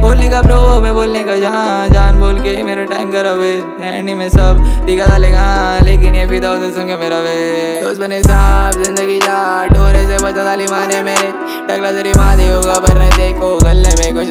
बोलने का ब्रो मैं बोलने का जहाँ जान बोल के मेरा टाइम करा वे हैंडी में सब दिखा डालेगा लेकिन ये फिदा तो उसे सुन के मेरा वे। दोस्त बने साहब, ज़िंदगी जा डोरे से बचा डाली माने मेरे। टकला तेरी माँ होगा, पर देखो, गले में